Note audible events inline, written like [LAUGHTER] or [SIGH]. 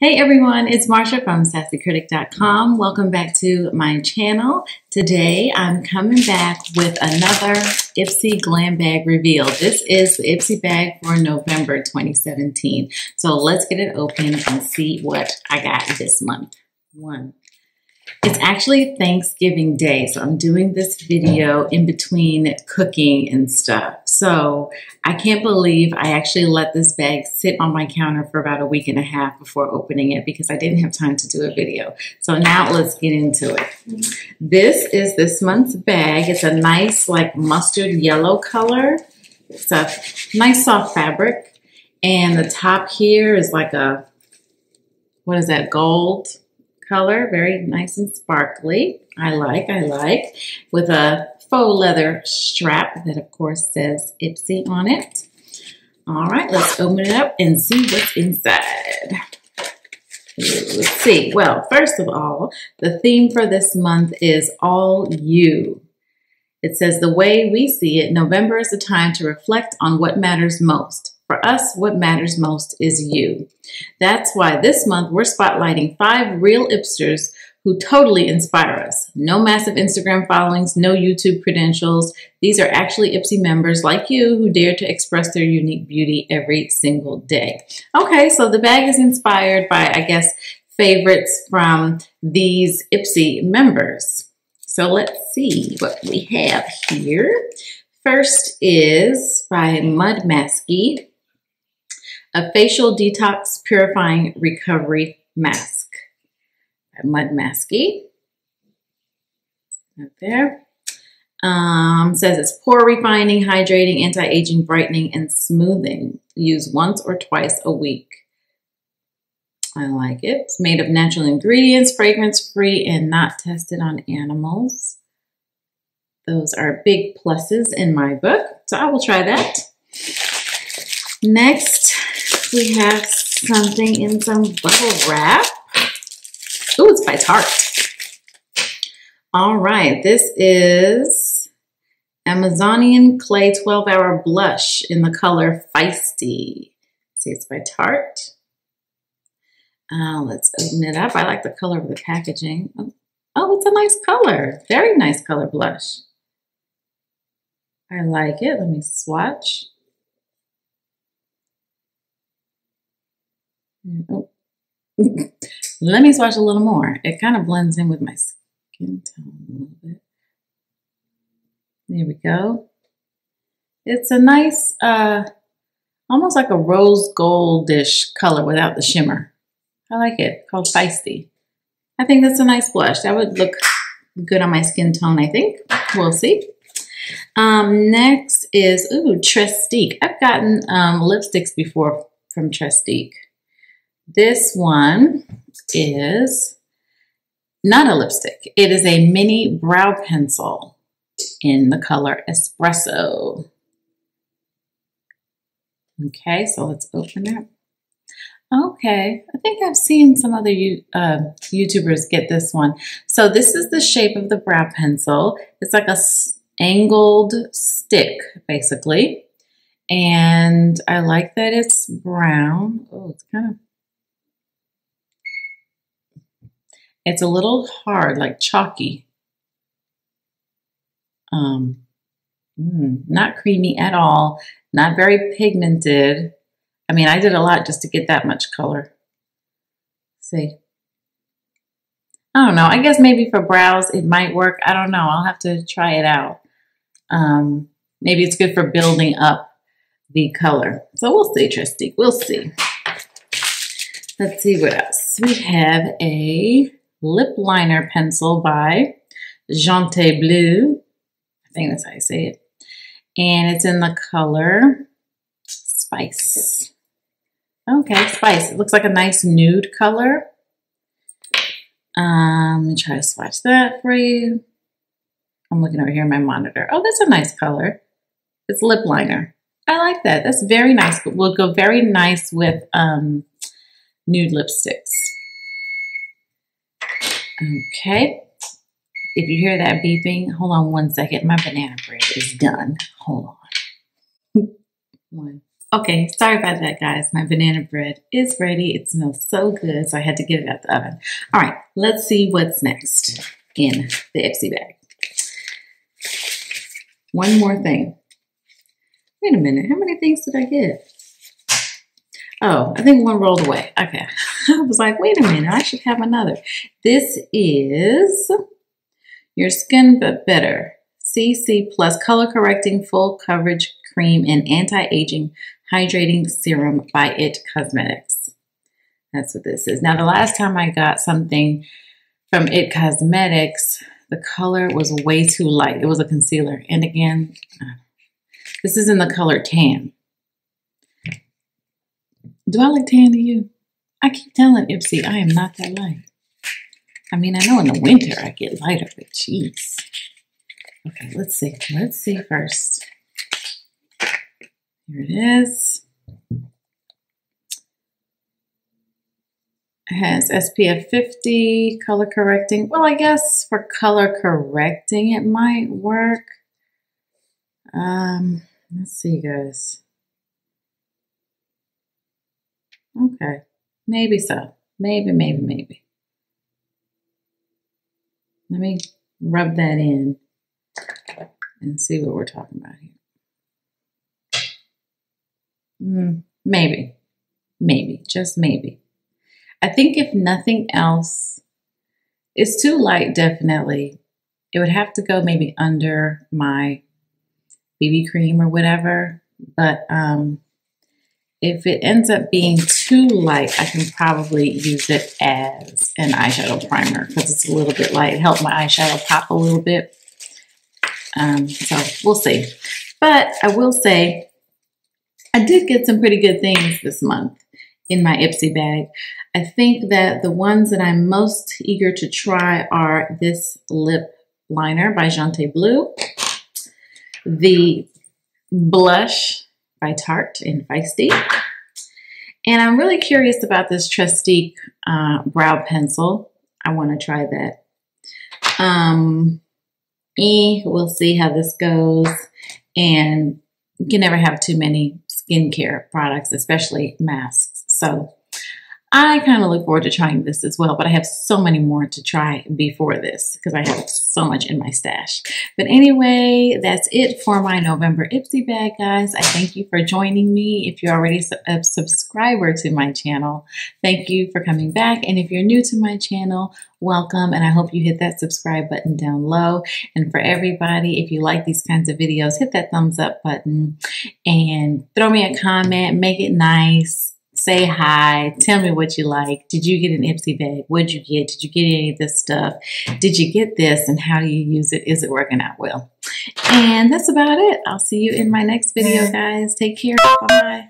Hey everyone, it's Marsha from sassycritic.com. Welcome back to my channel. Today I'm coming back with another Ipsy Glam Bag reveal. This is the Ipsy bag for November 2017. So let's get it open and see what I got this month. One, it's actually Thanksgiving Day, so I'm doing this video in between cooking and stuff. So I can't believe I actually let this bag sit on my counter for about a week and a half before opening it because I didn't have time to do a video. So now let's get into it. This is this month's bag. It's a nice like mustard yellow color. It's a nice soft fabric. And the top here is like a, what is that, gold? Color, very nice and sparkly. I like, I like, with a faux leather strap that of course says Ipsy on it. All right, let's open it up and see what's inside. Let's see. Well, first of all, the theme for this month is All You. It says, the way we see it, November is the time to reflect on what matters most. For us, what matters most is you. That's why this month we're spotlighting five real Ipsters who totally inspire us. No massive Instagram followings, no YouTube credentials. These are actually Ipsy members like you who dare to express their unique beauty every single day. Okay, so the bag is inspired by, I guess, favorites from these Ipsy members. So let's see what we have here. First is by Mud Masky a facial detox purifying recovery mask Mud Masky. Right there. Um, says it's pore refining, hydrating, anti-aging, brightening, and smoothing. Use once or twice a week. I like it. It's made of natural ingredients, fragrance free, and not tested on animals. Those are big pluses in my book, so I will try that. Next, we have something in some bubble wrap. Oh, it's by Tarte. All right, this is Amazonian Clay 12 Hour Blush in the color Feisty. See, it's by Tarte. Uh, let's open it up. I like the color of the packaging. Oh, oh, it's a nice color. Very nice color blush. I like it. Let me swatch. Oh. [LAUGHS] Let me swatch a little more. It kind of blends in with my skin tone a little bit. There we go. It's a nice, uh, almost like a rose goldish color without the shimmer. I like it. Called Feisty. I think that's a nice blush. That would look good on my skin tone, I think. We'll see. Um, next is, ooh, Trestique. I've gotten um, lipsticks before from Trestique. This one is not a lipstick. It is a mini brow pencil in the color Espresso. Okay, so let's open it. Okay, I think I've seen some other uh, YouTubers get this one. So this is the shape of the brow pencil. It's like a angled stick, basically. And I like that it's brown. Oh, it's kind of It's a little hard, like chalky. Um, mm, not creamy at all, not very pigmented. I mean, I did a lot just to get that much color. Let's see. I don't know. I guess maybe for brows it might work. I don't know. I'll have to try it out. Um, maybe it's good for building up the color. So we'll see, Tristy. We'll see. Let's see what else. We have a lip liner pencil by Jante Bleu. I think that's how you say it. And it's in the color Spice. Okay, Spice. It looks like a nice nude color. Um, let me try to swatch that for you. I'm looking over here on my monitor. Oh, that's a nice color. It's lip liner. I like that. That's very nice. But will go very nice with um, nude lipsticks. Okay. If you hear that beeping, hold on one second. My banana bread is done. Hold on. [LAUGHS] one. Okay, sorry about that, guys. My banana bread is ready. It smells so good, so I had to get it out the oven. All right, let's see what's next in the Ipsy bag. One more thing. Wait a minute, how many things did I get? Oh, I think one rolled away. Okay. [LAUGHS] I was like, wait a minute, I should have another. This is Your Skin But Better CC Plus Color Correcting Full Coverage Cream and Anti-Aging Hydrating Serum by IT Cosmetics. That's what this is. Now, the last time I got something from IT Cosmetics, the color was way too light. It was a concealer. And again, this is in the color tan. Do I look tan to you? I keep telling Ipsy I am not that light. I mean, I know in the winter I get lighter, but jeez. Okay, let's see. Let's see first. Here it is. It has SPF 50, color correcting. Well, I guess for color correcting it might work. Um, let's see, guys. Okay, maybe so. Maybe, maybe, maybe. Let me rub that in and see what we're talking about here. Mm, maybe, maybe, just maybe. I think if nothing else, it's too light, definitely. It would have to go maybe under my BB cream or whatever. But um, if it ends up being too light, I can probably use it as an eyeshadow primer because it's a little bit light. Help my eyeshadow pop a little bit. Um, so we'll see. But I will say, I did get some pretty good things this month in my Ipsy bag. I think that the ones that I'm most eager to try are this lip liner by Jante Blue, the blush by Tarte in Feisty, and I'm really curious about this Trestique uh, brow pencil. I want to try that. Um, eh, we'll see how this goes. And you can never have too many skincare products, especially masks. So I kind of look forward to trying this as well, but I have so many more to try before this because I have so much in my stash. But anyway, that's it for my November Ipsy bag, guys. I thank you for joining me. If you're already a subscriber to my channel, thank you for coming back. And if you're new to my channel, welcome. And I hope you hit that subscribe button down low. And for everybody, if you like these kinds of videos, hit that thumbs up button and throw me a comment, make it nice say hi, tell me what you like. Did you get an Ipsy bag? What'd you get? Did you get any of this stuff? Did you get this and how do you use it? Is it working out well? And that's about it. I'll see you in my next video, guys. Take care. Bye-bye.